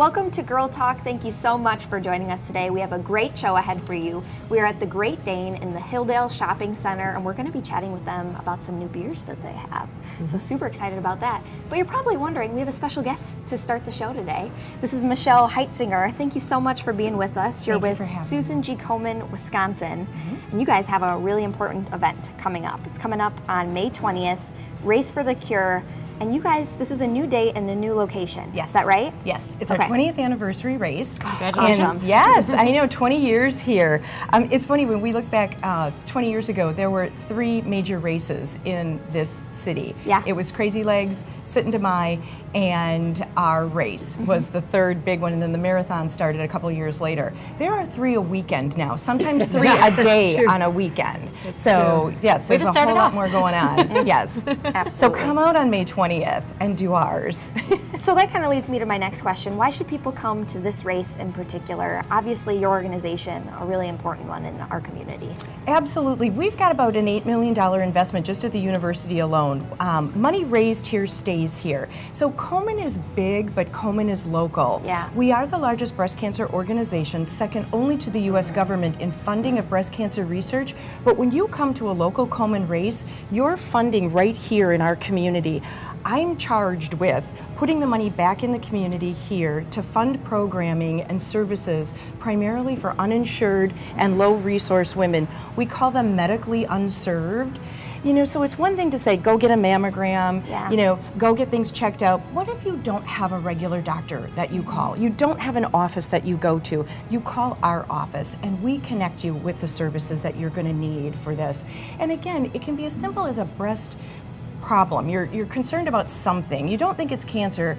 Welcome to Girl Talk. Thank you so much for joining us today. We have a great show ahead for you. We are at the Great Dane in the Hilldale Shopping Center, and we're going to be chatting with them about some new beers that they have. Mm-hmm. So, super excited about that. But you're probably wondering, we have a special guest to start the show today. This is Michelle Heitzinger. Thank you so much for being with us. You're Thank with you Susan G. Komen, Wisconsin, mm-hmm. and you guys have a really important event coming up. It's coming up on May 20th Race for the Cure. And you guys, this is a new date and a new location. Yes. Is that right? Yes. It's okay. our 20th anniversary race. Congratulations. And yes, I know, 20 years here. Um, it's funny, when we look back uh, 20 years ago, there were three major races in this city. Yeah. It was Crazy Legs, Syttende Mai, and our race mm-hmm. was the third big one, and then the marathon started a couple years later. There are three a weekend now, sometimes three a day on a weekend. That's so, yes, there's a whole lot more going on. yes. Absolutely. So come out on May 20th and do ours. so that kind of leads me to my next question. Why should people come to this race in particular? Obviously, your organization, a really important one in our community. Absolutely. We've got about an $8 million investment just at the university alone. Um, money raised here stays here. So Komen is big, but Komen is local. Yeah. We are the largest breast cancer organization, second only to the U.S. government in funding of breast cancer research. But when you come to a local Komen race, you're funding right here in our community. I'm charged with putting the money back in the community here to fund programming and services primarily for uninsured and low resource women. We call them medically unserved. You know, so it's one thing to say, go get a mammogram, yeah. you know, go get things checked out. What if you don't have a regular doctor that you call? You don't have an office that you go to. You call our office and we connect you with the services that you're going to need for this. And again, it can be as simple as a breast problem. You're, you're concerned about something. You don't think it's cancer.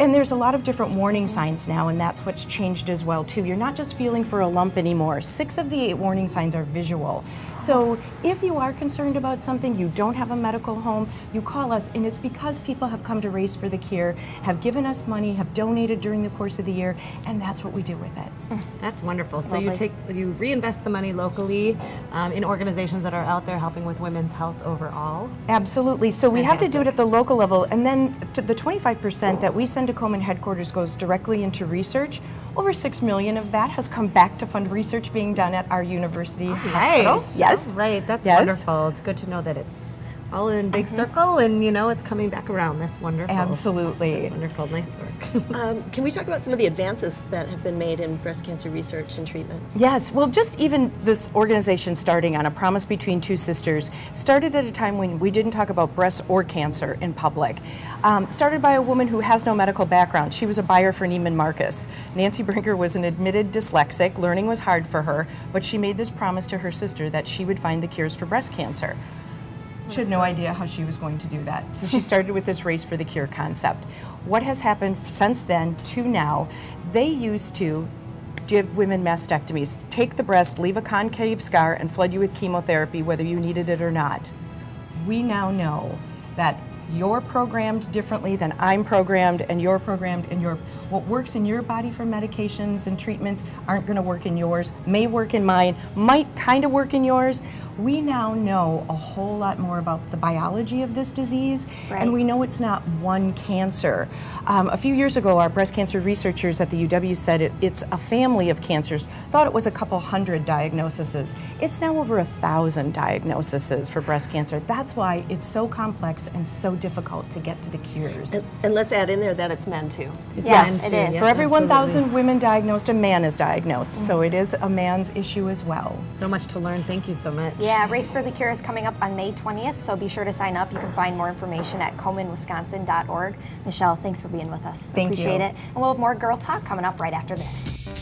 And there's a lot of different warning signs now, and that's what's changed as well too. You're not just feeling for a lump anymore. Six of the eight warning signs are visual. So if you are concerned about something, you don't have a medical home, you call us, and it's because people have come to Race for the Cure, have given us money, have donated during the course of the year, and that's what we do with it. Mm, that's wonderful. So you take you reinvest the money locally um, in organizations that are out there helping with women's health overall. Absolutely. So we Fantastic. have to do it at the local level, and then the 25% that we send Komen headquarters goes directly into research. Over six million of that has come back to fund research being done at our university hospital. Yes, right. That's yes. wonderful. It's good to know that it's all in big mm-hmm. circle and you know it's coming back around. That's wonderful. Absolutely. That's wonderful. Nice work. Um, can we talk about some of the advances that have been made in breast cancer research and treatment? Yes. Well just even this organization starting on a promise between two sisters started at a time when we didn't talk about breast or cancer in public. Um, started by a woman who has no medical background. She was a buyer for neiman marcus. Nancy brinker was an admitted dyslexic. Learning was hard for her but she made this promise to her sister that she would find the cures for breast cancer she had no idea how she was going to do that. So she started with this race for the cure concept. What has happened since then to now, they used to give women mastectomies, take the breast, leave a concave scar, and flood you with chemotherapy whether you needed it or not. We now know that you're programmed differently than I'm programmed, and you're programmed, and your what works in your body for medications and treatments aren't going to work in yours, may work in mine, might kind of work in yours, we now know a whole lot more about the biology of this disease, right. and we know it's not one cancer. Um, a few years ago, our breast cancer researchers at the UW said it, it's a family of cancers. Thought it was a couple hundred diagnoses. It's now over a thousand diagnoses for breast cancer. That's why it's so complex and so difficult to get to the cures. And, and let's add in there that it's men too. It's yes, it is. For every 1,000 women diagnosed, a man is diagnosed. Mm -hmm. So it is a man's issue as well. So much to learn. Thank you so much. Yeah, Race for the Cure is coming up on May 20th, so be sure to sign up. You can find more information at komenwisconsin.org. Michelle, thanks for being with us. Thank Appreciate you. it. And we'll have more Girl Talk coming up right after this.